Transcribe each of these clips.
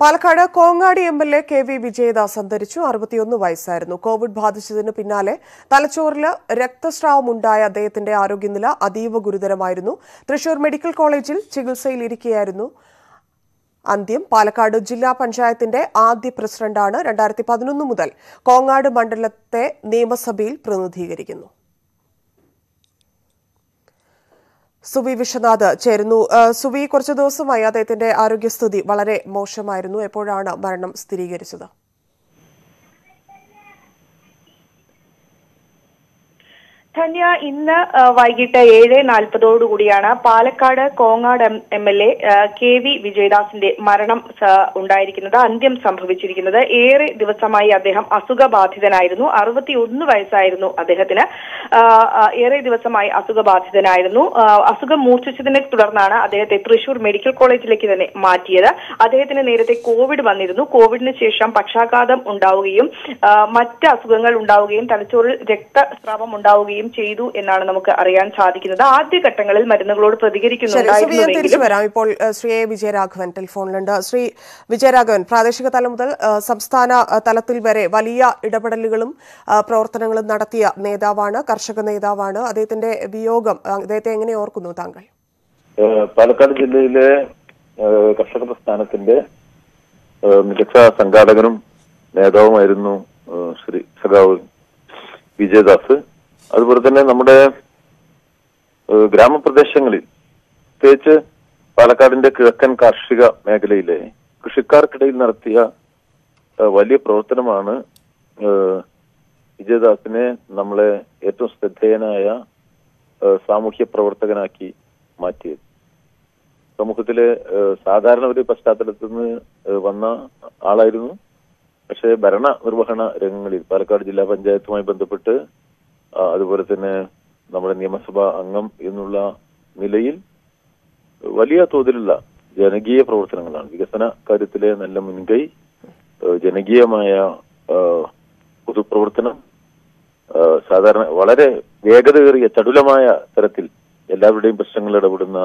Palakkad Kongadi M L A K V Vijayadas അന്തരിച്ചു. അറുപത്തിയൊന്ന് വയസ്സായിരുന്നു. കോവിഡ് ബാധിച്ചതിന് പിന്നാലെ തലച്ചോറിൽ രക്തസ്രാവമുണ്ടായ അദ്ദേഹത്തിന്റെ ആരോഗ്യനില അതീവ ഗുരുതരമായിരുന്നു. തൃശൂർ മെഡിക്കൽ കോളേജിൽ ചികിത്സയിലിരിക്കുകയായിരുന്നു അന്ത്യം പാലക്കാട് ജില്ലാ പഞ്ചായത്തിന്റെ ആദ്യ പ്രസിഡന്റാണ്. രണ്ടായിരത്തി പതിനൊന്ന് മുതൽ കോങ്ങാട് മണ്ഡലത്തെ നിയമസഭയിൽ പ്രതിനിധീകരിക്കുന്നു. സുവി വിശ്വനാഥ് ചേരുന്നു. സുബി കുറച്ചു ദിവസമായി അദ്ദേഹത്തിന്റെ ആരോഗ്യസ്ഥിതി വളരെ മോശമായിരുന്നു. എപ്പോഴാണ് മരണം സ്ഥിരീകരിച്ചത്? ധന്യ ഇന്ന് വൈകിട്ട് ഏഴ് നാൽപ്പതോടുകൂടിയാണ് Palakkad Kongad M L A K V വിജയദാസിന്റെ മരണം ഉണ്ടായിരിക്കുന്നത് അന്ത്യം സംഭവിച്ചിരിക്കുന്നത്. ഏറെ ദിവസമായി അദ്ദേഹം അസുഖബാധിതനായിരുന്നു. അറുപത്തിയൊന്ന് വയസ്സായിരുന്നു അദ്ദേഹത്തിന്. ഏറെ ദിവസമായി അസുഖബാധിതനായിരുന്നു. അസുഖം മൂർച്ഛിച്ചതിനെ തുടർന്നാണ് അദ്ദേഹത്തെ തൃശൂർ മെഡിക്കൽ കോളേജിലേക്ക് തന്നെ മാറ്റിയത്. അദ്ദേഹത്തിന് നേരത്തെ കോവിഡ് വന്നിരുന്നു. കോവിഡിന് ശേഷം പക്ഷാഘാതം ഉണ്ടാവുകയും മറ്റ് അസുഖങ്ങൾ ഉണ്ടാവുകയും തലച്ചോറിൽ രക്തസ്രാവം ഉണ്ടാവുകയും ചെയ്തു എന്നാണ് നമുക്ക് അറിയാൻ സാധിക്കുന്നത്. ആദ്യഘട്ടങ്ങളിൽ മരുന്നുകളോട് പ്രതികരിക്കുന്നുണ്ട് സുവി ഞാൻ തിരിച്ചു പ്രതികരിക്കുന്നുണ്ടായിരുന്നുവെങ്കിലും വരാം. ഇപ്പോൾ ശ്രീ എ വിജയരാഘവൻ ടെലിഫോണിലുണ്ട്. ശ്രീ വിജയരാഘവൻ പ്രാദേശിക തലം മുതൽ സംസ്ഥാന തലത്തിൽ വരെ വലിയ ഇടപെടലുകളും പ്രവർത്തനങ്ങളും നടത്തിയ നേതാവാണ് കർഷക നേതാവാണ്. അദ്ദേഹത്തിന്റെ വിയോഗം അദ്ദേഹത്തെ എങ്ങനെ ഓർക്കുന്നു താങ്കൾ? പാലക്കാട് ജില്ലയിലെ കർഷക പ്രസ്ഥാനത്തിന്റെ മികച്ച സംഘാടകനും നേതാവുമായിരുന്നു ശ്രീ സഖാവ് വിജയദാസ്. അതുപോലെ തന്നെ നമ്മുടെ ഗ്രാമപ്രദേശങ്ങളിൽ പ്രത്യേകിച്ച് പാലക്കാടിന്റെ കിഴക്കൻ കാർഷിക മേഖലയിലെ കൃഷിക്കാർക്കിടയിൽ നടത്തിയ വലിയ പ്രവർത്തനമാണ് വിജയദാസിനെ നമ്മളെ ഏറ്റവും ശ്രദ്ധേയനായ സാമൂഹ്യ പ്രവർത്തകനാക്കി മാറ്റിയത്. സമൂഹത്തിലെ സാധാരണ ഒരു പശ്ചാത്തലത്തിൽ നിന്ന് വന്ന ആളായിരുന്നു. പക്ഷേ ഭരണ നിർവഹണ രംഗങ്ങളിൽ പാലക്കാട് ജില്ലാ പഞ്ചായത്തുമായി ബന്ധപ്പെട്ട് അതുപോലെ തന്നെ നമ്മുടെ നിയമസഭാ അംഗം എന്നുള്ള നിലയിൽ വലിയ തോതിലുള്ള ജനകീയ പ്രവർത്തനങ്ങളാണ്. വികസന കാര്യത്തിലെ നല്ല മുൻകൈ ജനകീയമായ പൊതുപ്രവർത്തനം സാധാരണ വളരെ വേഗതയേറിയ ചടുലമായ തരത്തിൽ എല്ലാവരുടെയും പ്രശ്നങ്ങൾ ഇടപെടുന്ന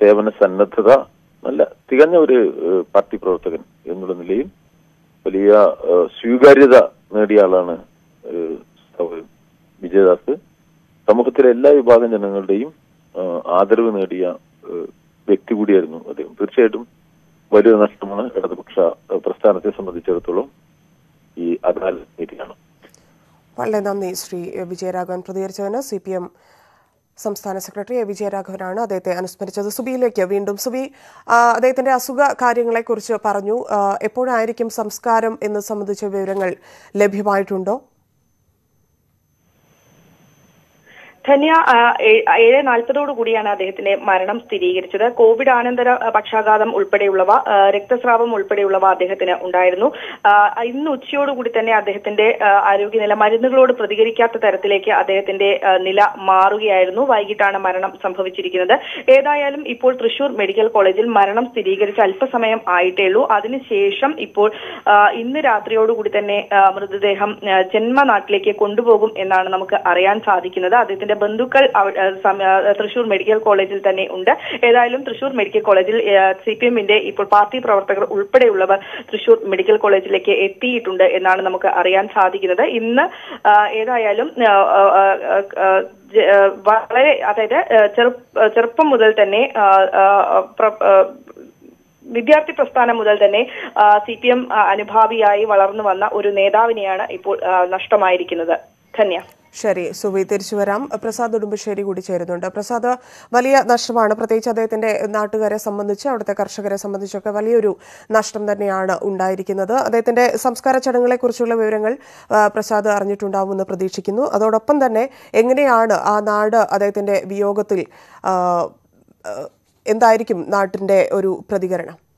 സേവന സന്നദ്ധത നല്ല തികഞ്ഞ ഒരു പാർട്ടി പ്രവർത്തകൻ എന്നുള്ള നിലയിൽ വലിയ സ്വീകാര്യത നേടിയ ആളാണ് വിജയദാസ് സമൂഹത്തിലെ എല്ലാ വിഭാഗം ജനങ്ങളുടെയും ആദരവ് നേടിയ വ്യക്തി കൂടിയായിരുന്നു അദ്ദേഹം. തീർച്ചയായിട്ടും വലിയ നഷ്ടമാണ് ഇടതുപക്ഷ പ്രസ്ഥാനത്തെ സംബന്ധിച്ചിടത്തോളം ഈ അദാലത്ത് നീതിയാണ്. വളരെ നന്ദി ശ്രീ വിജയരാഘവൻ പ്രതികരിച്ചതിന്. സി പി എം സംസ്ഥാന സെക്രട്ടറി എ വിജയരാഘവനാണ് അദ്ദേഹത്തെ അനുസ്മരിച്ചത്. സുബിയിലേക്ക് വീണ്ടും. സുബി അദ്ദേഹത്തിന്റെ അസുഖ കാര്യങ്ങളെക്കുറിച്ച് പറഞ്ഞു. എപ്പോഴായിരിക്കും സംസ്കാരം എന്ന് സംബന്ധിച്ച വിവരങ്ങൾ ലഭ്യമായിട്ടുണ്ടോ? ധന്യ ഏഴ് നാൽപ്പതോടു കൂടിയാണ് അദ്ദേഹത്തിന്റെ മരണം സ്ഥിരീകരിച്ചത്. കോവിഡ് ആനന്തര പക്ഷാഘാതം ഉൾപ്പെടെയുള്ളവ രക്തസ്രാവം ഉൾപ്പെടെയുള്ളവ അദ്ദേഹത്തിന് ഉണ്ടായിരുന്നു. ഇന്ന് ഉച്ചയോടുകൂടി തന്നെ അദ്ദേഹത്തിന്റെ ആരോഗ്യനില മരുന്നുകളോട് പ്രതികരിക്കാത്ത തരത്തിലേക്ക് അദ്ദേഹത്തിന്റെ നില മാറുകയായിരുന്നു. വൈകിട്ടാണ് മരണം സംഭവിച്ചിരിക്കുന്നത്. ഏതായാലും ഇപ്പോൾ തൃശൂർ മെഡിക്കൽ കോളേജിൽ മരണം സ്ഥിരീകരിച്ച അല്പസമയം ആയിട്ടേ ഉള്ളൂ. അതിനുശേഷം ഇപ്പോൾ ഇന്ന് രാത്രിയോടുകൂടി തന്നെ മൃതദേഹം ജന്മനാട്ടിലേക്ക് കൊണ്ടുപോകും എന്നാണ് നമുക്ക് അറിയാൻ സാധിക്കുന്നത്. അദ്ദേഹത്തിന്റെ ബന്ധുക്കൾ സം- ആ, തൃശൂർ മെഡിക്കൽ കോളേജിൽ തന്നെ ഉണ്ട്. ഏതായാലും തൃശൂർ മെഡിക്കൽ കോളേജിൽ സി പി എമ്മിന്റെ ഇപ്പോൾ പാർട്ടി പ്രവർത്തകർ ഉൾപ്പെടെയുള്ളവർ തൃശൂർ മെഡിക്കൽ കോളേജിലേക്ക് എത്തിയിട്ടുണ്ട് എന്നാണ് നമുക്ക് അറിയാൻ സാധിക്കുന്നത്. ഇന്ന് ഏതായാലും വളരെ അതായത് ചെറു- ചെറുപ്പം മുതൽ തന്നെ വിദ്യാർത്ഥി പ്രസ്ഥാനം മുതൽ തന്നെ സി പി എം അനുഭാവിയായി വളർന്നു വന്ന ഒരു നേതാവിനെയാണ് ഇപ്പോൾ നഷ്ടമായിരിക്കുന്നത്. ധന്യ. ശരി സുബി തിരിച്ചു വരാം. പ്രസാദ് ഉടുമ്പശ്ശേരി കൂടി ചേരുന്നുണ്ട്. പ്രസാദ് വലിയ നഷ്ടമാണ്. പ്രത്യേകിച്ച് അദ്ദേഹത്തിന്റെ നാട്ടുകാരെ സംബന്ധിച്ച് അവിടുത്തെ കർഷകരെ സംബന്ധിച്ചൊക്കെ വലിയൊരു നഷ്ടം തന്നെയാണ് ഉണ്ടായിരിക്കുന്നത്. അദ്ദേഹത്തിന്റെ സംസ്കാര ചടങ്ങുകളെ കുറിച്ചുള്ള വിവരങ്ങൾ പ്രസാദ് അറിഞ്ഞിട്ടുണ്ടാവുമെന്ന് പ്രതീക്ഷിക്കുന്നു. അതോടൊപ്പം തന്നെ എങ്ങനെയാണ് ആ നാട് അദ്ദേഹത്തിന്റെ വിയോഗത്തിൽ എന്തായിരിക്കും നാട്ടിന്റെ ഒരു പ്രതികരണം?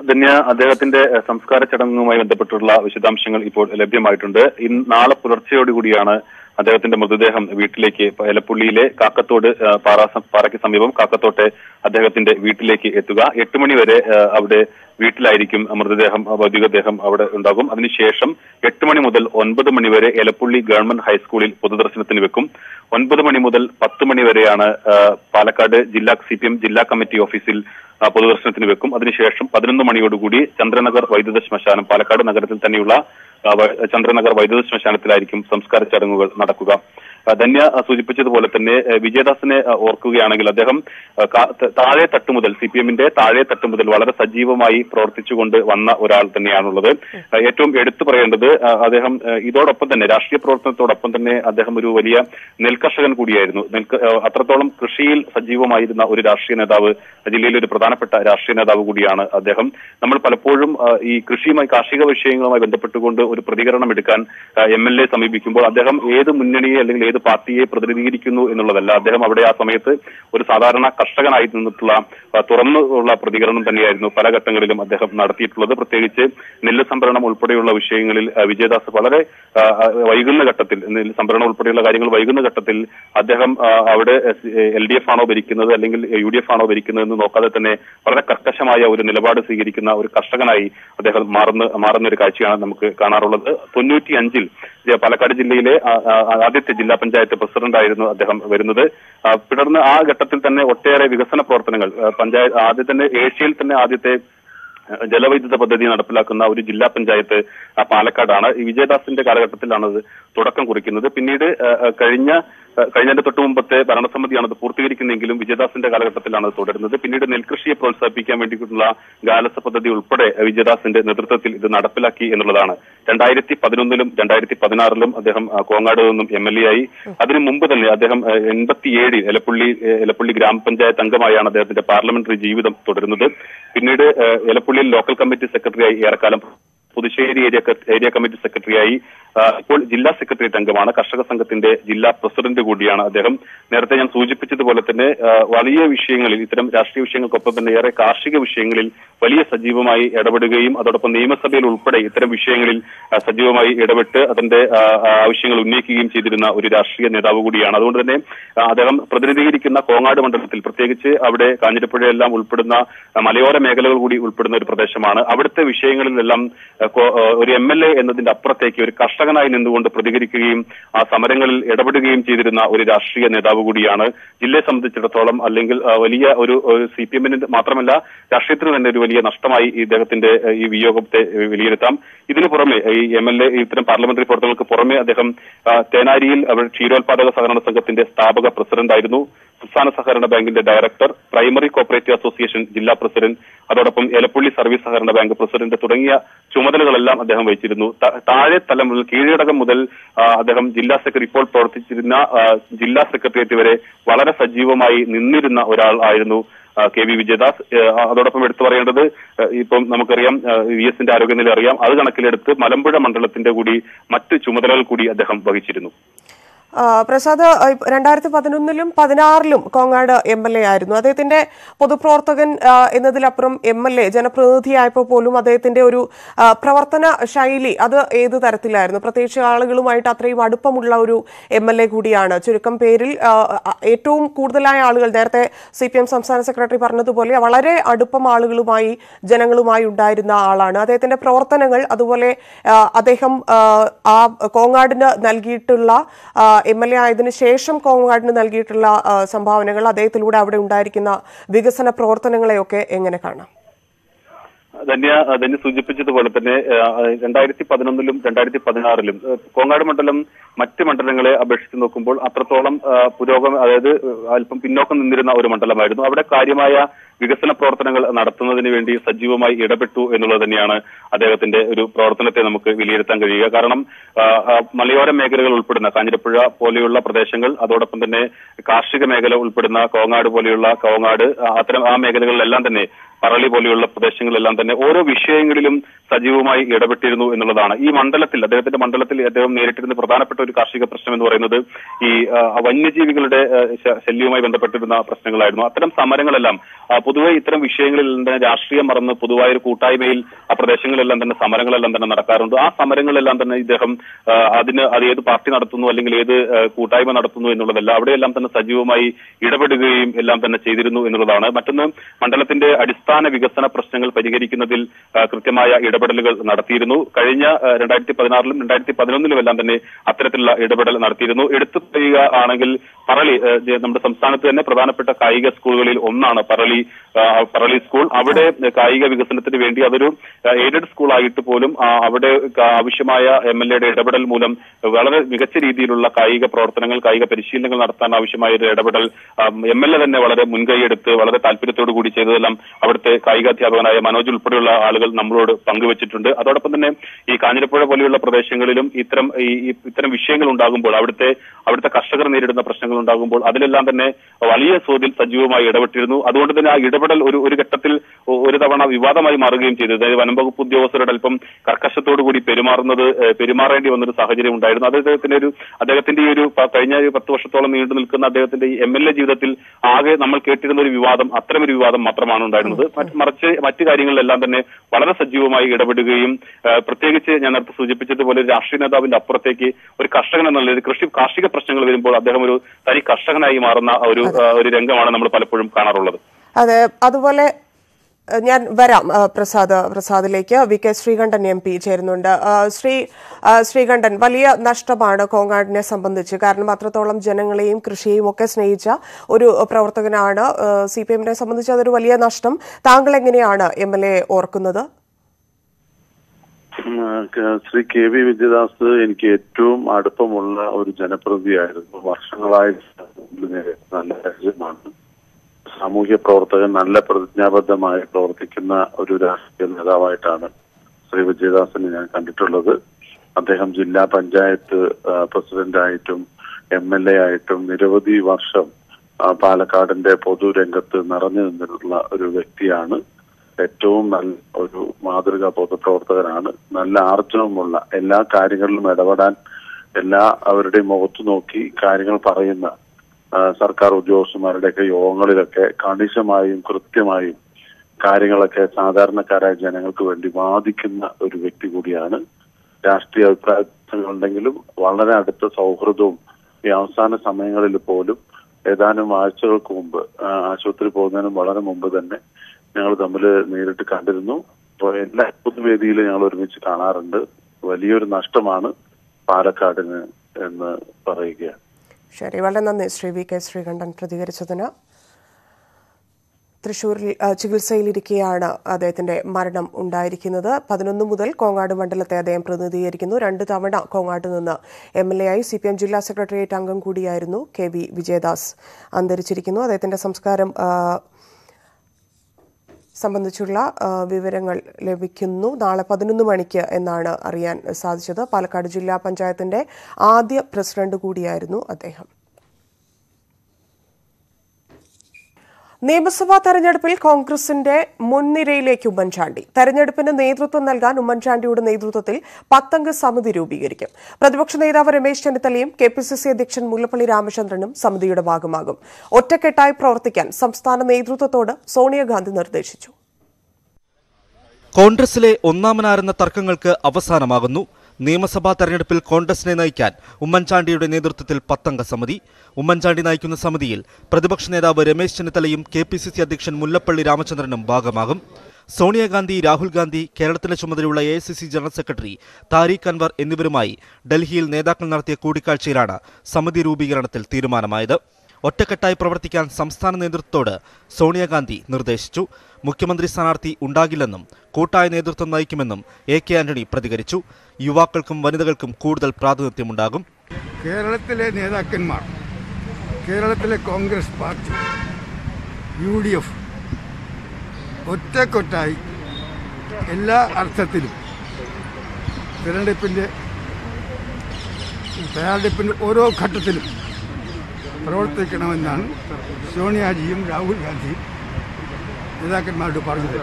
ധന്യ അദ്ദേഹത്തിന്റെ സംസ്കാര ചടങ്ങുമായി ബന്ധപ്പെട്ടുള്ള വിശദാംശങ്ങൾ ഇപ്പോൾ ലഭ്യമായിട്ടുണ്ട്. ഇന്ന് നാളെ പുലർച്ചയോടുകൂടിയാണ് അദ്ദേഹത്തിന്റെ മൃതദേഹം വീട്ടിലേക്ക് എലപ്പുള്ളിയിലെ കാക്കത്തോട് പാറ പാറയ്ക്ക് സമീപം കാക്കത്തോട്ടെ അദ്ദേഹത്തിന്റെ വീട്ടിലേക്ക് എത്തുക. എട്ട് മണി വരെ അവിടെ വീട്ടിലായിരിക്കും മൃതദേഹം ഭൗതികദേഹം അവിടെ ഉണ്ടാകും. അതിനുശേഷം എട്ട് മണി മുതൽ ഒൻപത് മണി വരെ എലപ്പുള്ളി ഗവൺമെന്റ് ഹൈസ്കൂളിൽ പൊതുദർശനത്തിന് വെക്കും. ഒൻപത് മണി മുതൽ പത്ത് മണി വരെയാണ് പാലക്കാട് ജില്ലാ സി പി എം ജില്ലാ കമ്മിറ്റി ഓഫീസിൽ പൊതുദർശനത്തിന് വെക്കും. അതിനുശേഷം പതിനൊന്ന് മണിയോടുകൂടി ചന്ദ്രനഗർ വൈദ്യുത ശ്മശാനം പാലക്കാട് നഗരത്തിൽ തന്നെയുള്ള ചന്ദ്രനഗർ വൈദ്യുത ശ്മശാനത്തിലായിരിക്കും സംസ്കാര ചടങ്ങുകൾ നടക്കുക. ധന്യ സൂചിപ്പിച്ചതുപോലെ തന്നെ വിജയദാസിനെ ഓർക്കുകയാണെങ്കിൽ അദ്ദേഹം താഴെ തട്ട് മുതൽ സി പി എമ്മിന്റെ താഴെ തട്ട് മുതൽ വളരെ സജീവമായി പ്രവർത്തിച്ചുകൊണ്ട് വന്ന ഒരാൾ തന്നെയാണുള്ളത്. ഏറ്റവും എടുത്തു പറയേണ്ടത് അദ്ദേഹം ഇതോടൊപ്പം തന്നെ രാഷ്ട്രീയ പ്രവർത്തനത്തോടൊപ്പം തന്നെ അദ്ദേഹം ഒരു വലിയ നെൽകർഷകൻ കൂടിയായിരുന്നു. അത്രത്തോളം കൃഷിയിൽ സജീവമായിരുന്ന ഒരു രാഷ്ട്രീയ നേതാവ് ജില്ലയിലെ ഒരു പ്രധാനപ്പെട്ട രാഷ്ട്രീയ നേതാവ് കൂടിയാണ് അദ്ദേഹം. നമ്മൾ പലപ്പോഴും ഈ കൃഷിയുമായി കാർഷിക വിഷയങ്ങളുമായി ബന്ധപ്പെട്ടുകൊണ്ട് ഒരു പ്രതികരണം എടുക്കാൻ എം എൽ എ സമീപിക്കുമ്പോൾ അദ്ദേഹം ഏത് മുന്നണിയെ അല്ലെങ്കിൽ ഏത് പാർട്ടിയെ പ്രതിനിധീകരിക്കുന്നു എന്നുള്ളതല്ല. അദ്ദേഹം അവിടെ ആ സമയത്ത് ഒരു സാധാരണ കർഷകനായി നിന്നിട്ടുള്ള തുറന്നുള്ള പ്രതികരണം തന്നെയായിരുന്നു പല ഘട്ടങ്ങളിലും അദ്ദേഹം നടത്തിയിട്ടുള്ളത്. പ്രത്യേകിച്ച് നെല്ല് സംഭരണം ഉൾപ്പെടെയുള്ള വിഷയങ്ങളിൽ വിജയദാസ് വളരെ വൈകുന്ന ഘട്ടത്തിൽ നെല്ല് സംഭരണം ഉൾപ്പെടെയുള്ള കാര്യങ്ങൾ വൈകുന്ന ഘട്ടത്തിൽ അദ്ദേഹം അവിടെ എൽ ഡി എഫ് ആണോ ഭരിക്കുന്നത് അല്ലെങ്കിൽ യു ഡി എഫ് ആണോ ഭരിക്കുന്നത് എന്ന് നോക്കാതെ തന്നെ വളരെ കർക്കശമായ ഒരു നിലപാട് സ്വീകരിക്കുന്ന ഒരു കർഷകനായി അദ്ദേഹം മാറുന്ന മാറുന്ന ഒരു കാഴ്ചയാണ് നമുക്ക് കാണാറുള്ളത്. തൊണ്ണൂറ്റി അഞ്ചിൽ പാലക്കാട് ജില്ലയിലെ ആദ്യത്തെ ജില്ലാ പഞ്ചായത്ത് പ്രസിഡന്റായിരുന്നു അദ്ദേഹം വരുന്നത്. തുടർന്ന് ആ ഘട്ടത്തിൽ തന്നെ ഒട്ടേറെ വികസന പ്രവർത്തനങ്ങൾ പഞ്ചായത്ത് ആദ്യം തന്നെ ഏഷ്യയിൽ തന്നെ ആദ്യത്തെ ജലവൈദ്യുത പദ്ധതി നടപ്പിലാക്കുന്ന ഒരു ജില്ലാ പഞ്ചായത്ത് പാലക്കാടാണ്. ഈ വിജയദാസിന്റെ കാലഘട്ടത്തിലാണ് അത് തുടക്കം കുറിക്കുന്നത്. പിന്നീട് കഴിഞ്ഞ കഴിഞ്ഞതിന്റെ തൊട്ടു മുമ്പത്തെ ഭരണസമിതിയാണ് അത് പൂർത്തീകരിക്കുന്നതെങ്കിലും വിജയദാസിന്റെ കാലഘട്ടത്തിലാണ് അത് തുടരുന്നത്. പിന്നീട് നെൽകൃഷിയെ പ്രോത്സാഹിപ്പിക്കാൻ വേണ്ടിയിട്ടുള്ള ഗാലസ പദ്ധതി ഉൾപ്പെടെ വിജയദാസിന്റെ നേതൃത്വത്തിൽ ഇത് നടപ്പിലാക്കി എന്നുള്ളതാണ്. രണ്ടായിരത്തി പതിനൊന്നിലും രണ്ടായിരത്തി പതിനാറിലും അദ്ദേഹം കോങ്ങാട് നിന്നും എം എൽ എ ആയി. അതിനു മുമ്പ് തന്നെ അദ്ദേഹം എൺപത്തിയേഴിൽ എലപ്പുള്ളി എലപ്പുള്ളി ഗ്രാമപഞ്ചായത്ത് അംഗമായാണ് അദ്ദേഹത്തിന്റെ പാർലമെന്ററി ജീവിതം തുടരുന്നത്. പിന്നീട് എലപ്പുള്ളിയിൽ ലോക്കൽ കമ്മിറ്റി സെക്രട്ടറിയായി ഏറെക്കാലം പുതുശ്ശേരി ഏരിയ ഏരിയ കമ്മിറ്റി സെക്രട്ടറിയായി ഇപ്പോൾ ജില്ലാ സെക്രട്ടേറിയറ്റ് അംഗമാണ് കർഷക സംഘത്തിന്റെ ജില്ലാ പ്രസിഡന്റ് കൂടിയാണ് അദ്ദേഹം. നേരത്തെ ഞാൻ സൂചിപ്പിച്ചതുപോലെ തന്നെ വലിയ വിഷയങ്ങളിൽ ഇത്തരം രാഷ്ട്രീയ വിഷയങ്ങൾക്കൊപ്പം തന്നെ ഏറെ കാർഷിക വിഷയങ്ങളിൽ വലിയ സജീവമായി ഇടപെടുകയും അതോടൊപ്പം നിയമസഭയിൽ ഉൾപ്പെടെ ഇത്തരം വിഷയങ്ങളിൽ സജീവമായി ഇടപെട്ട് അതിന്റെ ആവശ്യങ്ങൾ ഉന്നയിക്കുകയും ചെയ്തിരുന്ന ഒരു രാഷ്ട്രീയ നേതാവ് കൂടിയാണ്. അതുകൊണ്ട് തന്നെ അദ്ദേഹം പ്രതിനിധീകരിക്കുന്ന കോങ്ങാട് മണ്ഡലത്തിൽ പ്രത്യേകിച്ച് അവിടെ കാഞ്ഞിരപ്പുഴയെല്ലാം ഉൾപ്പെടുന്ന മലയോര മേഖലകൾ കൂടി ഉൾപ്പെടുന്ന ഒരു പ്രദേശമാണ്. അവിടുത്തെ വിഷയങ്ങളിലെല്ലാം ഒരു എം എൽ എ എന്നതിന്റെ അപ്പുറത്തേക്ക് ഒരു കർഷകനായി നിന്നുകൊണ്ട് പ്രതികരിക്കുകയും ആ സമരങ്ങളിൽ ഇടപെടുകയും ചെയ്തിരുന്ന ഒരു രാഷ്ട്രീയ നേതാവ് കൂടിയാണ്. ജില്ലയെ സംബന്ധിച്ചിടത്തോളം അല്ലെങ്കിൽ വലിയ ഒരു സി പി എമ്മിന് മാത്രമല്ല രാഷ്ട്രീയത്തിന് തന്നെ ഒരു വലിയ നഷ്ടമായി ഇദ്ദേഹത്തിന്റെ ഈ വിയോഗത്തെ വിലയിരുത്താം. ഇതിനു പുറമെ ഈ എം എൽ എ ഇത്തരം പാർലമെന്ററി പ്രവർത്തനങ്ങൾക്ക് പുറമെ അദ്ദേഹം തേനാരിയിൽ ക്ഷീരോത്പാദക സഹകരണ സംഘത്തിന്റെ സ്ഥാപക പ്രസിഡന്റായിരുന്നു. സംസ്ഥാന സഹകരണ ബാങ്കിന്റെ ഡയറക്ടർ പ്രൈമറി കോപ്പറേറ്റീവ് അസോസിയേഷൻ ജില്ലാ പ്രസിഡന്റ് അതോടൊപ്പം എലപ്പുള്ളി സർവീസ് സഹകരണ ബാങ്ക് പ്രസിഡന്റ് തുടങ്ങിയ ചുമതലകളെല്ലാം അദ്ദേഹം വഹിച്ചിരുന്നു. താഴെ തലം മുതൽ കീഴടകം മുതൽ അദ്ദേഹം ജില്ലാ സെക്രട്ടറി ഇപ്പോൾ പ്രവർത്തിച്ചിരുന്ന ജില്ലാ സെക്രട്ടേറിയറ്റ് വരെ വളരെ സജീവമായി നിന്നിരുന്ന ഒരാൾ ആയിരുന്നു കെ വി വിജയദാസ്. അതോടൊപ്പം എടുത്തു പറയേണ്ടത് ഇപ്പം നമുക്കറിയാം വി എസിന്റെ ആരോഗ്യനില അറിയാം. അത് കണക്കിലെടുത്ത് മലമ്പുഴ മണ്ഡലത്തിന്റെ കൂടി മറ്റ് ചുമതലകൾ കൂടി അദ്ദേഹം വഹിച്ചിരുന്നു. പ്രസാദ് രണ്ടായിരത്തി പതിനൊന്നിലും പതിനാറിലും കോങ്ങാട് എം എൽ എ ആയിരുന്നു. അദ്ദേഹത്തിന്റെ പൊതുപ്രവർത്തകൻ എന്നതിലപ്പുറം എം എൽ എ ജനപ്രതിനിധിയായപ്പോൾ പോലും അദ്ദേഹത്തിന്റെ ഒരു പ്രവർത്തന ശൈലി അത് ഏത് തരത്തിലായിരുന്നു? പ്രത്യേകിച്ച് ആളുകളുമായിട്ട് അത്രയും അടുപ്പമുള്ള ഒരു എം എൽ എ കൂടിയാണ്. ചുരുക്കം പേരിൽ ഏറ്റവും കൂടുതലായ ആളുകൾ നേരത്തെ സി പി എം സംസ്ഥാന സെക്രട്ടറി പറഞ്ഞതുപോലെ വളരെ അടുപ്പം ആളുകളുമായി ജനങ്ങളുമായി ഉണ്ടായിരുന്ന ആളാണ്. അദ്ദേഹത്തിന്റെ പ്രവർത്തനങ്ങൾ അതുപോലെ അദ്ദേഹം ആ കോങ്ങാടിന് നൽകിയിട്ടുള്ള എം എൽ എ ആയതിനു ശേഷം കോങ്ങാടിന് നൽകിയിട്ടുള്ള സംഭാവനകൾ അദ്ദേഹത്തിലൂടെ അവിടെ ഉണ്ടായിരിക്കുന്ന വികസന പ്രവർത്തനങ്ങളെയൊക്കെ എങ്ങനെ കാണാം? ധന്യ ധന്യ സൂചിപ്പിച്ചതുപോലെ തന്നെ രണ്ടായിരത്തി പതിനൊന്നിലും രണ്ടായിരത്തി പതിനാറിലും കോങ്ങാട് മണ്ഡലം മറ്റ് മണ്ഡലങ്ങളെ അപേക്ഷിച്ച് നോക്കുമ്പോൾ അത്രത്തോളം പുരോഗമ അതായത് അല്പം പിന്നോക്കം നിന്നിരുന്ന ഒരു മണ്ഡലമായിരുന്നു. അവിടെ കാര്യമായ വികസന പ്രവർത്തനങ്ങൾ നടത്തുന്നതിന് വേണ്ടി സജീവമായി ഇടപെട്ടു എന്നുള്ളത് തന്നെയാണ് അദ്ദേഹത്തിന്റെ ഒരു പ്രവർത്തനത്തെ നമുക്ക് വിലയിരുത്താൻ കഴിയുക. കാരണം മലയോര മേഖലകൾ ഉൾപ്പെടുന്ന കാഞ്ഞിരപ്പുഴ പോലെയുള്ള പ്രദേശങ്ങൾ അതോടൊപ്പം തന്നെ കാർഷിക മേഖല ഉൾപ്പെടുന്ന കോങ്ങാട് പോലെയുള്ള കോങ്ങാട് അത്തരം ആ മേഖലകളിലെല്ലാം തന്നെ പറളി പോലെയുള്ള പ്രദേശങ്ങളിലെല്ലാം തന്നെ ഓരോ വിഷയങ്ങളിലും സജീവമായി ഇടപെട്ടിരുന്നു എന്നുള്ളതാണ്. ഈ മണ്ഡലത്തിൽ അദ്ദേഹത്തിന്റെ മണ്ഡലത്തിൽ അദ്ദേഹം നേരിട്ടിരുന്ന പ്രധാനപ്പെട്ട ഒരു കാർഷിക പ്രശ്നം എന്ന് പറയുന്നത് ഈ വന്യജീവികളുടെ ശല്യവുമായി ബന്ധപ്പെട്ടിരുന്ന പ്രശ്നങ്ങളായിരുന്നു. അത്തരം സമരങ്ങളെല്ലാം പൊതുവെ ഇത്തരം വിഷയങ്ങളിൽ തന്നെ രാഷ്ട്രീയം മറന്ന് പൊതുവായ ഒരു കൂട്ടായ്മയിൽ ആ പ്രദേശങ്ങളിലെല്ലാം തന്നെ സമരങ്ങളെല്ലാം തന്നെ നടക്കാറുണ്ട്. ആ സമരങ്ങളെല്ലാം തന്നെ ഇദ്ദേഹം അതിന് അത് ഏത് പാർട്ടി നടത്തുന്നു അല്ലെങ്കിൽ ഏത് കൂട്ടായ്മ നടത്തുന്നു എന്നുള്ളതല്ല അവിടെയെല്ലാം തന്നെ സജീവമായി ഇടപെടുകയും എല്ലാം തന്നെ ചെയ്തിരുന്നു എന്നുള്ളതാണ്. മറ്റൊന്ന് മണ്ഡലത്തിന്റെ അടിസ്ഥാന വികസന പ്രശ്നങ്ങൾ പരിഹരിക്കുന്നതിൽ കൃത്യമായ ഇടപെടലുകൾ നടത്തിയിരുന്നു. കഴിഞ്ഞ രണ്ടായിരത്തി പതിനാറിലും രണ്ടായിരത്തി പതിനൊന്നിലും എല്ലാം തന്നെ അത്തരത്തിലുള്ള ഇടപെടൽ നടത്തിയിരുന്നു. എടുത്തു പറയുക ആണെങ്കിൽ പറളി നമ്മുടെ സംസ്ഥാനത്ത് തന്നെ പ്രധാനപ്പെട്ട കായിക സ്കൂളുകളിൽ ഒന്നാണ് പറളി പറളി സ്കൂൾ. അവിടെ കായിക വികസനത്തിന് വേണ്ടി അതൊരു എയ്ഡഡ് സ്കൂൾ ആയിട്ട് പോലും അവിടെ ആവശ്യമായ എം എൽ എയുടെ ഇടപെടൽ മൂലം വളരെ മികച്ച രീതിയിലുള്ള കായിക പ്രവർത്തനങ്ങൾ കായിക പരിശീലനങ്ങൾ നടത്താൻ ആവശ്യമായ ഒരു ഇടപെടൽ എം എൽ എ തന്നെ വളരെ മുൻകൈയെടുത്ത് വളരെ താല്പര്യത്തോടു കൂടി ചെയ്തതെല്ലാം അവിടുത്തെ കായികാധ്യാപകനായ മനോജ് ഉൾപ്പെടെയുള്ള ആളുകൾ നമ്മളോട് പങ്കുവച്ചിട്ടുണ്ട്. അതോടൊപ്പം തന്നെ ഈ കാഞ്ഞിരപ്പുഴ പോലെയുള്ള പ്രദേശങ്ങളിലും ഇത്തരം ഇത്തരം വിഷയങ്ങൾ ഉണ്ടാകുമ്പോൾ അവിടുത്തെ അവിടുത്തെ കർഷകർ നേരിടുന്ന പ്രശ്നങ്ങൾ ഉണ്ടാകുമ്പോൾ അതിലെല്ലാം തന്നെ വലിയ തോതിൽ സജീവമായി ഇടപെട്ടിരുന്നു. അതുകൊണ്ട് തന്നെ ആ ഇടപെടൽ ഒരു ഒരു ഘട്ടത്തിൽ ഒരു തവണ വിവാദമായി മാറുകയും ചെയ്തു. അതായത് വനം വകുപ്പ് ഉദ്യോഗസ്ഥരുടെ അല്പം കർക്കശത്തോടു കൂടി പെരുമാറുന്നത് പെരുമാറേണ്ടി വന്നൊരു സാഹചര്യം ഉണ്ടായിരുന്നു. അദ്ദേഹത്തിന്റെ ഒരു അദ്ദേഹത്തിന്റെ ഈ ഒരു കഴിഞ്ഞ ഒരു പത്ത് വർഷത്തോളം നീണ്ടു നിൽക്കുന്ന അദ്ദേഹത്തിന്റെ ഈ എം എൽ എ ജീവിതത്തിൽ ആകെ നമ്മൾ കേട്ടിരുന്ന ഒരു വിവാദം അത്തരമൊരു വിവാദം മാത്രമാണ് ഉണ്ടായിരുന്നത്. മറിച്ച് മറ്റു കാര്യങ്ങളിലെല്ലാം തന്നെ വളരെ സജീവമായി ഇടപെടുകയും പ്രത്യേകിച്ച് ഞാൻ നേരത്തെ സൂചിപ്പിച്ചതുപോലെ രാഷ്ട്രീയ നേതാവിന്റെ അപ്പുറത്തേക്ക് ഒരു കർഷകൻ എന്നുള്ള കൃഷി കാർഷിക പ്രശ്നങ്ങൾ വരുമ്പോൾ അദ്ദേഹം ഒരു തനി കർഷകനായി മാറുന്ന ഒരു ഒരു രംഗമാണ് നമ്മൾ പലപ്പോഴും കാണാറുള്ളത്. അതെ അതുപോലെ ഞാൻ വരാം. Prasad പ്രസാദിലേക്ക്. V K Sreekandan M P ചേരുന്നുണ്ട്. ശ്രീ ശ്രീകണ്ഠൻ വലിയ നഷ്ടമാണ് കോങ്ങാടിനെ സംബന്ധിച്ച്. കാരണം അത്രത്തോളം ജനങ്ങളെയും കൃഷിയെയും ഒക്കെ സ്നേഹിച്ച ഒരു പ്രവർത്തകനാണ്. സി പി എമ്മിനെ സംബന്ധിച്ച് അതൊരു വലിയ നഷ്ടം. താങ്കൾ എങ്ങനെയാണ് എം എൽ എ ഓർക്കുന്നത്? ശ്രീ കെ വി വിജയദാസ് എനിക്ക് ഏറ്റവും അടുപ്പമുള്ള ഒരു ജനപ്രതിയായിരുന്നു. വർഷങ്ങളായി നല്ല പരിചയമാണ്. സാമൂഹ്യ പ്രവർത്തകൻ നല്ല പ്രതിജ്ഞാബദ്ധമായി പ്രവർത്തിക്കുന്ന ഒരു രാഷ്ട്രീയ നേതാവായിട്ടാണ് ശ്രീ വിജയദാസനെ ഞാൻ കണ്ടിട്ടുള്ളത്. അദ്ദേഹം ജില്ലാ പഞ്ചായത്ത് പ്രസിഡന്റായിട്ടും എം എൽ എ ആയിട്ടും നിരവധി വർഷം പാലക്കാടിന്റെ പൊതുരംഗത്ത് നിറഞ്ഞു നിന്നിട്ടുള്ള ഒരു വ്യക്തിയാണ്. ഏറ്റവും നല്ല ഒരു മാതൃകാ പൊതുപ്രവർത്തകനാണ്. നല്ല ആർജവമുള്ള എല്ലാ കാര്യങ്ങളിലും ഇടപെടാൻ എല്ലാ അവരുടെയും മുഖത്തു നോക്കി കാര്യങ്ങൾ പറയുന്ന സർക്കാർ ഉദ്യോഗസ്ഥന്മാരുടെയൊക്കെ യോഗങ്ങളിലൊക്കെ കണിശമായും കൃത്യമായും കാര്യങ്ങളൊക്കെ സാധാരണക്കാരായ ജനങ്ങൾക്ക് വേണ്ടി വാദിക്കുന്ന ഒരു വ്യക്തി കൂടിയാണ്. രാഷ്ട്രീയ അഭിപ്രായങ്ങളുണ്ടെങ്കിലും വളരെ അടുത്ത സൗഹൃദവും ഈ അവസാന സമയങ്ങളിൽ പോലും ഏതാനും ആഴ്ചകൾക്ക് മുമ്പ് ആശുപത്രി പോകുന്നതിനും വളരെ മുമ്പ് തന്നെ ഞങ്ങൾ തമ്മിൽ നേരിട്ട് കണ്ടിരുന്നു. അപ്പോൾ എല്ലാ പൊതുവേദിയിലും ഞങ്ങൾ ഒരുമിച്ച് കാണാറുണ്ട്. വലിയൊരു നഷ്ടമാണ് പാലക്കാടിന് എന്ന് പറയുകയാണ്. ശരി വളരെ നന്ദി ശ്രീ വി കെ ശ്രീകണ്ഠൻ പ്രതികരിച്ചതിന്. തൃശൂരിൽ ചികിത്സയിലിരിക്കെയാണ് അദ്ദേഹത്തിന്റെ മരണം ഉണ്ടായിരിക്കുന്നത്. പതിനൊന്ന് മുതൽ കോങ്ങാട് മണ്ഡലത്തെ അദ്ദേഹം പ്രതിനിധീകരിക്കുന്നു. രണ്ട് തവണ കോങ്ങാട്ട് നിന്ന് എം എൽ എ ആയി സി പി എം ജില്ലാ സെക്രട്ടേറിയറ്റ് അംഗം കൂടിയായിരുന്നു കെ വി വിജയദാസ് അന്തരിച്ചിരിക്കുന്നു. അദ്ദേഹത്തിന്റെ സംസ്കാരം സംബന്ധിച്ചുള്ള വിവരങ്ങൾ ലഭിക്കുന്നു. നാളെ പതിനൊന്ന് മണിക്ക് എന്നാണ് അറിയാൻ സാധിച്ചത്. പാലക്കാട് ജില്ലാ പഞ്ചായത്തിന്റെ ആദ്യ പ്രസിഡന്റ് കൂടിയായിരുന്നു അദ്ദേഹം. നിയമസഭാ തെരഞ്ഞെടുപ്പിൽ കോൺഗ്രസിന്റെ മുൻനിരയിലേക്ക് ഉമ്മൻചാണ്ടി. തെരഞ്ഞെടുപ്പിന് നേതൃത്വം നൽകാൻ ഉമ്മൻചാണ്ടിയുടെ നേതൃത്വത്തിൽ പത്തംഗ സമിതി രൂപീകരിക്കും. പ്രതിപക്ഷ നേതാവ് രമേശ് ചെന്നിത്തലയും കെ പി സി സി അധ്യക്ഷൻ മുല്ലപ്പള്ളി രാമചന്ദ്രനും സമിതിയുടെ ഭാഗമാകും. ഒറ്റക്കെട്ടായി പ്രവർത്തിക്കാൻ സംസ്ഥാന നേതൃത്വത്തോട് സോണിയാഗാന്ധി നിർദ്ദേശിച്ചു. കോൺഗ്രസിലെ ഒന്നാമനാരെന്ന തർക്കങ്ങൾക്ക് അവസാനമാകുന്നു. നിയമസഭാ തെരഞ്ഞെടുപ്പിൽ കോൺഗ്രസിനെ നയിക്കാൻ ഉമ്മൻചാണ്ടിയുടെ നേതൃത്വത്തിൽ പത്തംഗ സമിതി. ഉമ്മൻചാണ്ടി നയിക്കുന്ന സമിതിയിൽ പ്രതിപക്ഷ നേതാവ് രമേശ് ചെന്നിത്തലയും കെ പി സി സി അധ്യക്ഷൻ മുല്ലപ്പള്ളി രാമചന്ദ്രനും ഭാഗമാകും. സോണിയാഗാന്ധി രാഹുൽ ഗാന്ധി കേരളത്തിന്റെ ചുമതലയുള്ള A general secretary Tariq Anwar എന്നിവരുമായി ഡൽഹിയിൽ നേതാക്കൾ നടത്തിയ കൂടിക്കാഴ്ചയിലാണ് സമിതി രൂപീകരണത്തിൽ തീരുമാനമായത്. ഒറ്റക്കെട്ടായി പ്രവർത്തിക്കാൻ സംസ്ഥാന നേതൃത്വത്തോട് സോണിയാഗാന്ധി നിർദ്ദേശിച്ചു. മുഖ്യമന്ത്രി സ്ഥാനാർത്ഥി ഉണ്ടാകില്ലെന്നും കൂട്ടായ നേതൃത്വം നയിക്കുമെന്നും എ കെ ആന്റണി പ്രതികരിച്ചു. യുവാക്കൾക്കും വനിതകൾക്കും കൂടുതൽ പ്രാതിനിധ്യമുണ്ടാകും. കേരളത്തിലെ നേതാക്കന്മാർ കേരളത്തിലെ Congress party U D F ഒറ്റക്കൊറ്റായി എല്ലാ അർത്ഥത്തിലും തിരഞ്ഞെടുപ്പിന്റെ തയ്യാറെടുപ്പിന്റെ ഓരോ ഘട്ടത്തിലും പ്രവർത്തിക്കണമെന്നാണ് സോണിയാജിയും രാഹുൽ ഗാന്ധിയും നേതാക്കന്മാരോട് പറഞ്ഞത്.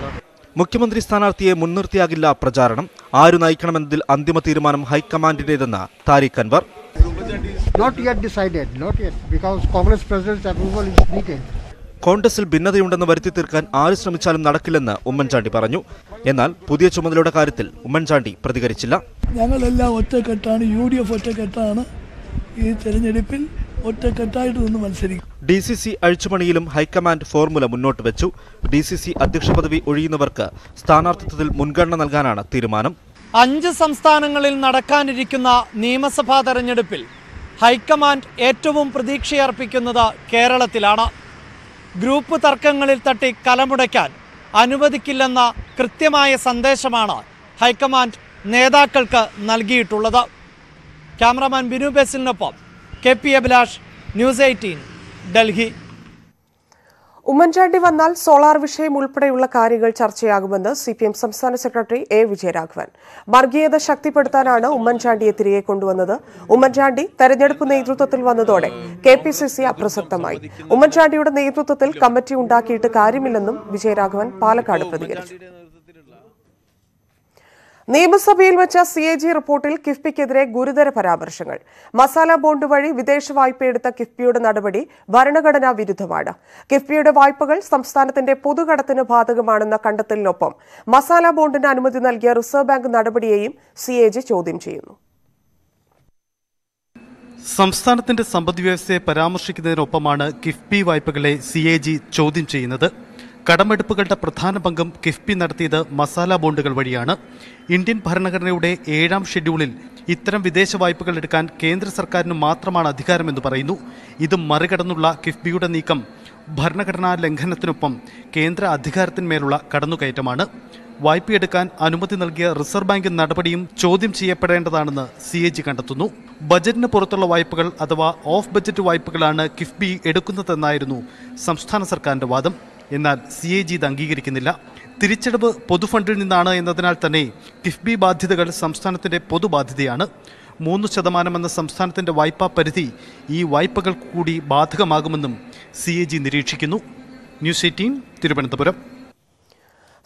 മുഖ്യമന്ത്രി സ്ഥാനാർത്ഥിയെ മുൻനിർത്തിയാകില്ല പ്രചാരണം. ആരു നയിക്കണമെന്നതിൽ അന്തിമ തീരുമാനം ഹൈക്കമാൻഡിന്റേതെന്ന് Tariq Anwar. Not yet decided, not yet, because Congress President's approval is needed. കോൺഗ്രസിൽ ഭിന്നതയുണ്ടെന്ന് വരുത്തി തീർക്കാൻ ആര് ശ്രമിച്ചാലും നടക്കില്ലെന്ന് ഉമ്മൻചാണ്ടി പറഞ്ഞു. എന്നാൽ പുതിയ ചുമതലയുടെ കാര്യത്തിൽ ഉമ്മൻചാണ്ടി പ്രതികരിച്ചില്ല. ഞങ്ങളെല്ലാം ഒറ്റക്കെട്ടാണ് യു ഡി എഫ് ഒറ്റക്കെട്ടാണ് ഈ തെരഞ്ഞെടുപ്പിൽ. ഒറ്റക്കെട്ടായിട്ട് നിന്ന് മത്സരിക്കും. ഡി സി സി അഴിച്ചുപണിയിലും ഹൈക്കമാൻഡ് ഫോർമുല മുന്നോട്ട് വെച്ചു. ഡി സി സി അധ്യക്ഷ പദവി ഒഴിയുന്നവർക്ക് സ്ഥാനാർത്ഥിത്വത്തിൽ മുൻഗണന നൽകാനാണ് തീരുമാനം. അഞ്ച് സംസ്ഥാനങ്ങളിൽ നടക്കാനിരിക്കുന്ന നിയമസഭാ തെരഞ്ഞെടുപ്പിൽ ഹൈക്കമാൻഡ് ഏറ്റവും പ്രതീക്ഷയർപ്പിക്കുന്നത് കേരളത്തിലാണ്. ഗ്രൂപ്പ് തർക്കങ്ങളിൽ തട്ടി കലമുടയ്ക്കാൻ അനുവദിക്കില്ലെന്ന കൃത്യമായ സന്ദേശമാണ് ഹൈക്കമാൻഡ് നേതാക്കൾക്ക് നൽകിയിട്ടുള്ളത്. Cameraman Binu ബേസിലിനൊപ്പം K P Abhilash news eighteen Delhi. Oommen Chandy വന്നാൽ സോളാർ വിഷയം ഉൾപ്പെടെയുള്ള കാര്യങ്ങൾ ചർച്ചയാകുമെന്ന് സിപിഎം സംസ്ഥാന സെക്രട്ടറി എ വിജയരാഘവൻ. വർഗീയത ശക്തിപ്പെടുത്താനാണ് ഉമ്മൻചാണ്ടിയെ തിരികെ കൊണ്ടുവന്നത്. ഉമ്മൻചാണ്ടി തെരഞ്ഞെടുപ്പ് നേതൃത്വത്തിൽ വന്നതോടെ കെ പി സി സി അപ്രസക്തമായി. ഉമ്മൻചാണ്ടിയുടെ നേതൃത്വത്തിൽ കമ്മിറ്റി ഉണ്ടാക്കിയിട്ട് കാര്യമില്ലെന്നും വിജയരാഘവൻ പാലക്കാട് പ്രതികരിച്ചു. നിയമസഭയിൽ വെച്ച സി എ ജി റിപ്പോർട്ടിൽ കിഫ്ബിക്കെതിരെ ഗുരുതര പരാമർശങ്ങൾ. മസാല ബോണ്ട് വഴി വിദേശ വായ്പയെടുത്ത കിഫ്ബിയുടെ നടപടി ഭരണഘടനാ വിരുദ്ധമാണ്. കിഫ്ബിയുടെ വായ്പകൾ സംസ്ഥാനത്തിന്റെ പൊതുകടത്തിന് ബാധകമാണെന്ന കണ്ടെത്തലിനൊപ്പം മസാല ബോണ്ടിന് അനുമതി നൽകിയ റിസർവ് ബാങ്ക് നടപടിയെയും സി എ ജി ചോദ്യം ചെയ്യുന്നു. സംസ്ഥാനത്തിന്റെ സമ്പദ് വ്യവസ്ഥയെ പരാമർശിക്കുന്നതിനൊപ്പമാണ് കിഫ്ബി വായ്പകളെ സി എ ജി ചോദ്യം ചെയ്യുന്നത്. കടമെടുപ്പുകളുടെ പ്രധാന പങ്കും കിഫ്ബി നടത്തിയത് മസാല ബോണ്ടുകൾ വഴിയാണ്. ഇന്ത്യൻ ഭരണഘടനയുടെ ഏഴാം ഷെഡ്യൂളിൽ ഇത്തരം വിദേശ വായ്പകൾ എടുക്കാൻ കേന്ദ്ര സർക്കാരിന് മാത്രമാണ് അധികാരമെന്ന് പറയുന്നു. ഇത് മറികടന്നുള്ള കിഫ്ബിയുടെ നീക്കം ഭരണഘടനാ ലംഘനത്തിനൊപ്പം കേന്ദ്ര അധികാരത്തിന്മേലുള്ള കടന്നുകയറ്റമാണ്. വായ്പയെടുക്കാൻ അനുമതി നൽകിയ റിസർവ് ബാങ്ക് നടപടിയും ചോദ്യം ചെയ്യപ്പെടേണ്ടതാണെന്ന് സി എ ജി കണ്ടെത്തുന്നു. ബജറ്റിന് പുറത്തുള്ള വായ്പകൾ അഥവാ ഓഫ് ബജറ്റ് വായ്പകളാണ് കിഫ്ബി എടുക്കുന്നതെന്നായിരുന്നു സംസ്ഥാന സർക്കാരിന്റെ വാദം. എന്നാൽ സി എ ജി ഇത് അംഗീകരിക്കുന്നില്ല. തിരിച്ചടവ് പൊതുഫണ്ടിൽ നിന്നാണ് എന്നതിനാൽ തന്നെ കിഫ്ബി ബാധ്യതകൾ സംസ്ഥാനത്തിന്റെ പൊതുബാധ്യതയാണ്. മൂന്ന് ശതമാനമെന്ന സംസ്ഥാനത്തിന്റെ വായ്പാ പരിധി ഈ വായ്പകൾക്ക് കൂടി ബാധകമാകുമെന്നും സി എ ജി നിരീക്ഷിക്കുന്നു. News eighteen Thiruvananthapuram.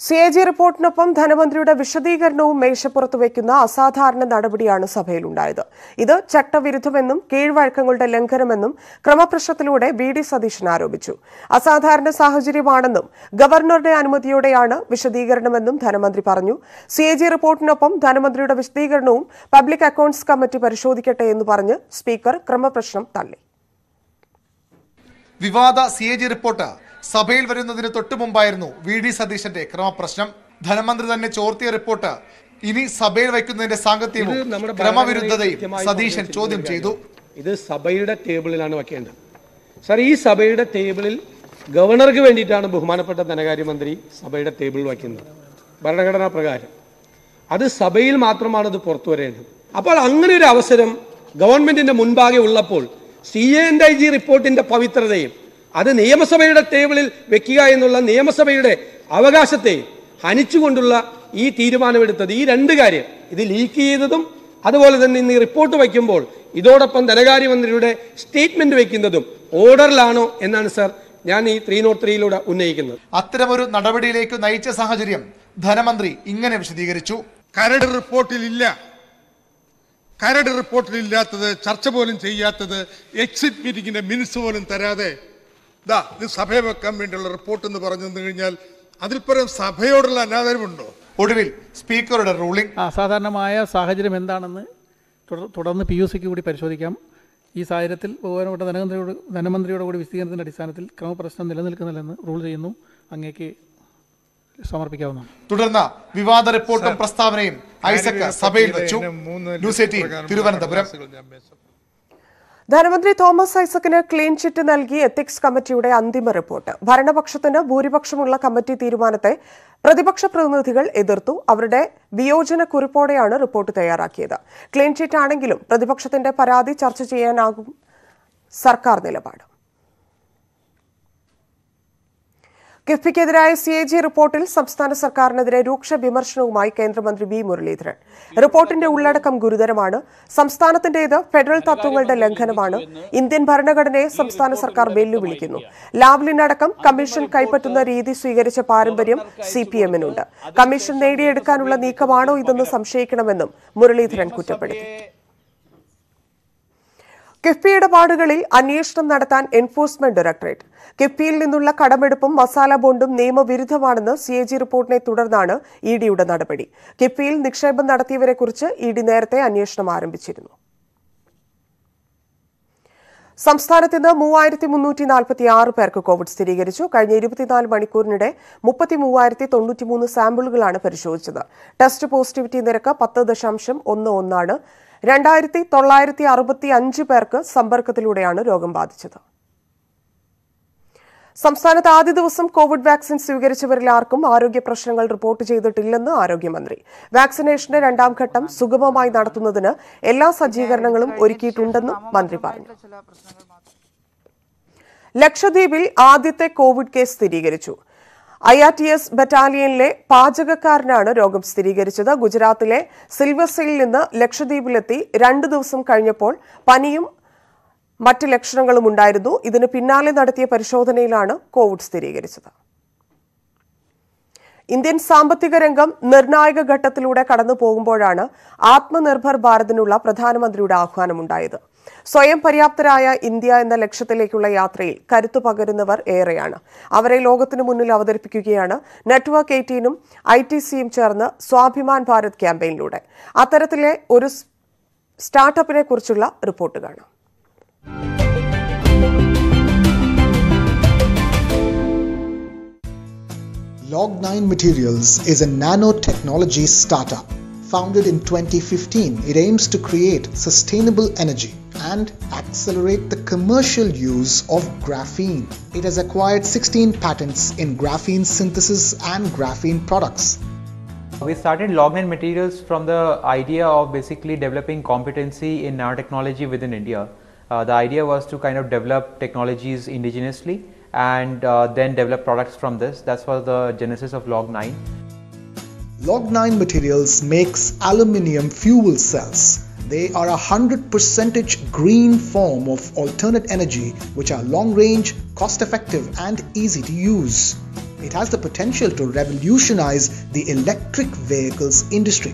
C A G റിപ്പോർട്ടിനൊപ്പം ധനമന്ത്രിയുടെ വിശദീകരണവും മേശപ്പുറത്ത് വയ്ക്കുന്ന അസാധാരണ നടപടിയാണ് സഭയിലുണ്ടായത്. ഇത് ചട്ടവിരുദ്ധമെന്നും കീഴ്വഴക്കങ്ങളുടെ ലംഘനമെന്നും ക്രമപ്രശ്നത്തിലൂടെ വി ഡി സതീശൻ ആരോപിച്ചു. അസാധാരണ സാഹചര്യമാണെന്നും ഗവർണറുടെ അനുമതിയോടെയാണ് വിശദീകരണമെന്നും ധനമന്ത്രി പറഞ്ഞു. സി എ ജി റിപ്പോർട്ടിനൊപ്പം ധനമന്ത്രിയുടെ വിശദീകരണവും പബ്ലിക് അക്കൌണ്ട്സ് കമ്മിറ്റി പരിശോധിക്കട്ടെ എന്ന് പറഞ്ഞ് സ്പീക്കർ ക്രമപ്രശ്നം തള്ളി. വിവാദ സി എ ജി റിപ്പോർട്ട് സഭയിൽ വരുന്നതിന് തൊട്ടു മുമ്പായിരുന്നു വി ഡി സതീശന്റെ ക്രമപ്രശ്നം. ധനമന്ത്രി തന്നെ ചോർത്തിയ റിപ്പോർട്ട് ഇനി സഭയിൽ വയ്ക്കുന്നതിന്റെ സാങ്കത്യവും ക്രമവിരുദ്ധതയും സതീശൻ ചോദ്യം ചെയ്തു. ഇത് സഭയുടെ ടേബിളിലാണ് വെക്കേണ്ടത് സർ ഈ സഭയുടെ ടേബിളിൽ ഗവർണർക്ക് വേണ്ടിയിട്ടാണ് ബഹുമാനപ്പെട്ട ധനകാര്യമന്ത്രി സഭയുടെ ടേബിൾ വയ്ക്കുന്നത്. ഭരണഘടനാ പ്രകാരം. അത് സഭയിൽ മാത്രമാണ് അത് പുറത്തു വരേണ്ടത്. അപ്പോൾ അങ്ങനെ ഒരു അവസരം ഗവൺമെന്റിന്റെ മുൻപാകെ ഉള്ളപ്പോൾ സി എൻ ഐ ജി റിപ്പോർട്ടിന്റെ പവിത്രതയും അത് നിയമസഭയുടെ ടേബിളിൽ വെക്കുക എന്നുള്ള നിയമസഭയുടെ അവകാശത്തെ ഹനിച്ചുകൊണ്ടുള്ള ഈ തീരുമാനമെടുത്തത്. ഈ രണ്ട് കാര്യം ഇത് ലീക്ക് ചെയ്തതും അതുപോലെ തന്നെ ഇന്ന് ഈ റിപ്പോർട്ട് വയ്ക്കുമ്പോൾ ഇതോടൊപ്പം ധനകാര്യമന്ത്രിയുടെ സ്റ്റേറ്റ്മെന്റ് വയ്ക്കുന്നതും ഓർഡറിലാണോ എന്നാണ് സർ ഞാൻ ഈ ത്രീ നോട്ട് ത്രീയിലൂടെ ഉന്നയിക്കുന്നത്. അത്തരമൊരു നടപടിയിലേക്ക് നയിച്ച സാഹചര്യം ധനമന്ത്രി ഇങ്ങനെ വിശദീകരിച്ചു. കരട് റിപ്പോർട്ടിൽ ഇല്ല കരട് റിപ്പോർട്ടിൽ ഇല്ലാത്തത് ചർച്ച പോലും ചെയ്യാത്തത് എക്സിറ്റ് മീറ്റിംഗിന്റെ മിനിറ്റ്സ് പോലും തരാതെ ദാ ഇത് സഭയെ വെക്കാൻ വേണ്ടിയുള്ള റിപ്പോർട്ട് എന്ന് പറഞ്ഞു തന്നു കഴിഞ്ഞാൽ അതിൽ പരം സഭയോടുള്ള അനാദരവുണ്ടോ? ഒടുവിൽ സ്പീക്കറുടെ റൂളിംഗ് അസാധാരണമായ സാഹചര്യം എന്താണെന്ന് തുടർന്ന് പി യു സിക്ക് കൂടി പരിശോധിക്കാം. ഈ സാഹചര്യത്തിൽ ബഹുമാനപ്പെട്ട ധനമന്ത്രിയോട് ധനമന്ത്രിയോട് കൂടി വിശദീകരണത്തിന്റെ അടിസ്ഥാനത്തിൽ ക്രമപ്രശ്നം നിലനിൽക്കുന്നില്ലെന്ന് റൂൾ ചെയ്യുന്നു. അങ്ങേക്ക് സമർപ്പിക്കാവുന്നതാണ്. തുടർന്ന് വിവാദ റിപ്പോർട്ടും പ്രസ്താവനയും ഐസക് സഭയിൽ വെച്ചു. തിരുവനന്തപുരം. ധനമന്ത്രി തോമസ് ഐസക്കിന് ക്ലീൻ ചിറ്റ് നൽകി എത്തിക്സ് കമ്മിറ്റിയുടെ അന്തിമ റിപ്പോർട്ട് ഭരണപക്ഷത്തിന് ഭൂരിപക്ഷമുള്ള കമ്മിറ്റി തീരുമാനത്തെ പ്രതിപക്ഷ പ്രതിനിധികൾ എതിർത്തു. അവരുടെ വിയോജന കുറിപ്പോടെയാണ് റിപ്പോർട്ട് തയ്യാറാക്കിയത്. ക്ലീൻ ചിറ്റ് ആണെങ്കിലും പ്രതിപക്ഷത്തിന്റെ പരാതി ചർച്ച ചെയ്യാനാകും സർക്കാർ നിലപാട്. കിഫ്ബിക്കെതിരായ സി എ ജി റിപ്പോർട്ടിൽ സംസ്ഥാന സർക്കാരിനെതിരെ രൂക്ഷ വിമർശനവുമായി കേന്ദ്രമന്ത്രി വി മുരളീധരൻ. റിപ്പോർട്ടിന്റെ ഉള്ളടക്കം ഗുരുതരമാണ്. സംസ്ഥാനത്തിന്റേത് ഫെഡറൽ തത്വങ്ങളുടെ ലംഘനമാണ്. ഇന്ത്യൻ ഭരണഘടനയെ സംസ്ഥാന സർക്കാർ വെല്ലുവിളിക്കുന്നു. ലാവ്ലിനടക്കം കമ്മീഷൻ കൈപ്പറ്റുന്ന രീതി സ്വീകരിച്ച പാരമ്പര്യം സി പി എമ്മിനുണ്ട്. കമ്മീഷൻ നേടിയെടുക്കാനുള്ള നീക്കമാണോ ഇതെന്ന് സംശയിക്കണമെന്നും മുരളീധരൻ കുറ്റപ്പെടുത്തി. കിഫ്ബി ഇടപാടുകളിൽ അന്വേഷണം നടത്താൻ എൻഫോഴ്സ്മെന്റ് ഡയറക്ടറേറ്റ്. കിഫ്ബിയിൽ നിന്നുള്ള കടമെടുപ്പും മസാല ബോണ്ടും നിയമവിരുദ്ധമാണെന്ന് സി എ ജി റിപ്പോർട്ടിനെ തുടർന്നാണ് ഇ ഡിയുടെ നടപടി. കിഫ്ബിയിൽ നിക്ഷേപം നടത്തിയവരെക്കുറിച്ച് ഇ ഡി നേരത്തെ അന്വേഷണം ആരംഭിച്ചിരുന്നു. സംസ്ഥാനത്ത് ഇന്ന് മൂവായിരത്തി മുന്നൂറ്റി നാൽപ്പത്തി ആറ് പേർക്ക് കോവിഡ് സ്ഥിരീകരിച്ചു. കഴിഞ്ഞ ഇരുപത്തിനാല് മണിക്കൂറിനിടെ മുപ്പത്തി മൂവായിരത്തി തൊണ്ണൂറ്റിമൂന്ന് സാമ്പിളുകളാണ് പരിശോധിച്ചത്. ടെസ്റ്റ് പോസിറ്റിവിറ്റി നിരക്ക് പത്ത് ദശാംശം ഒന്ന് ഒന്നാണ്. രണ്ടായിരത്തി തൊള്ളായിരത്തി അറുപത്തി അഞ്ച് പേർക്ക് സമ്പർക്കത്തിലൂടെയാണ് രോഗം ബാധിച്ചത്. സംസ്ഥാനത്ത് ആദ്യ ദിവസം കോവിഡ് വാക്സിൻ സ്വീകരിച്ചവരിൽ ആർക്കും ആരോഗ്യ പ്രശ്നങ്ങൾ റിപ്പോർട്ട് ചെയ്തിട്ടില്ലെന്ന് ആരോഗ്യമന്ത്രി. വാക്സിനേഷന്റെ രണ്ടാം ഘട്ടം സുഗമമായി നടത്തുന്നതിന് എല്ലാ സജ്ജീകരണങ്ങളും ഒരുക്കിയിട്ടുണ്ടെന്നും മന്ത്രി പറഞ്ഞു. ലക്ഷദ്വീപിൽ ആദ്യത്തെ കോവിഡ് കേസ് സ്ഥിരീകരിച്ചു. ഐ ആർ ടി എസ് ബറ്റാലിയനിലെ പാചകക്കാരനാണ് രോഗം സ്ഥിരീകരിച്ചത്. ഗുജറാത്തിലെ സിൽവസയിൽ നിന്ന് ലക്ഷദ്വീപിലെത്തി രണ്ടു ദിവസം കഴിഞ്ഞപ്പോൾ പനിയും മറ്റ് ലക്ഷണങ്ങളും ഉണ്ടായിരുന്നു. ഇതിന് പിന്നാലെ നടത്തിയ പരിശോധനയിലാണ് കോവിഡ് സ്ഥിരീകരിച്ചത്. ഇന്ത്യൻ സാമ്പത്തിക രംഗം നിർണായക ഘട്ടത്തിലൂടെ കടന്നു പോകുമ്പോഴാണ് ആത്മനിർഭർ ഭാരതിനുള്ള പ്രധാനമന്ത്രിയുടെ ആഹ്വാനമുണ്ടായത്. സ്വയം പര്യാപ്തരായ ഇന്ത്യ എന്ന ലക്ഷ്യത്തിലേക്കുള്ള യാത്രയിൽ കരുത്തു പകരുന്നവർ ഏറെയാണ്. അവരെ ലോകത്തിനു മുന്നിൽ അവതരിപ്പിക്കുകയാണ് നെറ്റ്വർക്ക് എയ്റ്റീനും ഐ ടി സിയും ചേർന്ന് സ്വാഭിമാൻ ഭാരത് ക്യാമ്പയിനിലൂടെ. അത്തരത്തിലെ ഒരു സ്റ്റാർട്ടപ്പിനെ കുറിച്ചുള്ള റിപ്പോർട്ട് കാണാം. Log9 Materials is a nanotechnology startup. Founded in 2015, it aims to create sustainable energy and accelerate the commercial use of graphene. It has acquired 16 patents in graphene synthesis and graphene products. We started Lognet Materials from the idea of basically developing competency in nanotechnology within India. Uh, the idea was to kind of develop technologies indigenously and uh, then develop products from this. That's was the genesis of Log9. Log9 Materials makes aluminium fuel cells. They are a 100% green form of alternate energy which are long range, cost effective, and easy to use. It has the potential to revolutionize the electric vehicles industry.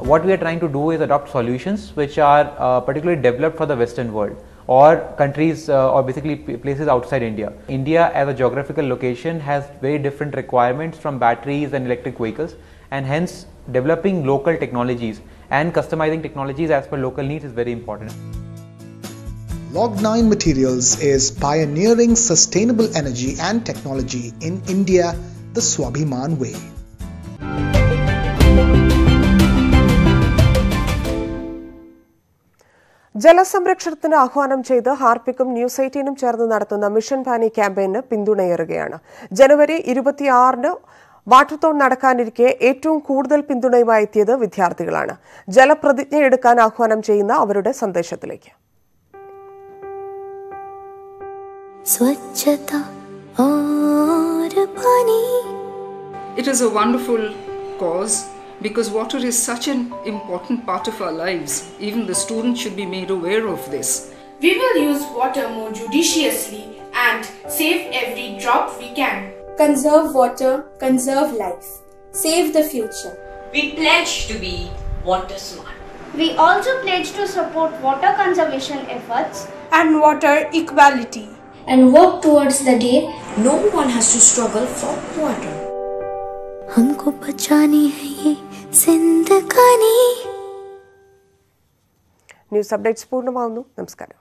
What we are trying to do is adopt solutions which are uh, particularly developed for the Western world or countries uh, or basically places outside India. India as a geographical location has very different requirements from batteries and electric vehicles and hence developing local technologies and customizing technologies as per local needs is very important. Log9 Materials is pioneering sustainable energy and technology in India the Swabhiman way. ജലസംരക്ഷണത്തിന് ആഹ്വാനം ചെയ്ത് ഹാർപ്പിക്കും news എയ്റ്റീനും ചേർന്ന് നടത്തുന്ന mission പാനി ക്യാമ്പയിന് പിന്തുണയേറുകയാണ്. ജനുവരി ഇരുപത്തിയാറിന് വാട്ടർത്തോൺ നടക്കാനിരിക്കെ ഏറ്റവും കൂടുതൽ പിന്തുണയുമായി എത്തിയത് വിദ്യാർത്ഥികളാണ്. ജലപ്രതിജ്ഞ എടുക്കാൻ ആഹ്വാനം ചെയ്യുന്ന അവരുടെ സന്ദേശത്തിലേക്ക്. It is a wonderful cause. because water is such an important part of our lives. Even the students should be made aware of this. We will use water more judiciously and save every drop we can. Conserve water, conserve life. Save the future. We pledge to be water smart. We also pledge to support water conservation efforts and water equality and work towards the day no one has to struggle for water. हमको बचानी है ये जिंदगानी news updates പൂർണ്ണമാവുന്നു നമസ്കാരം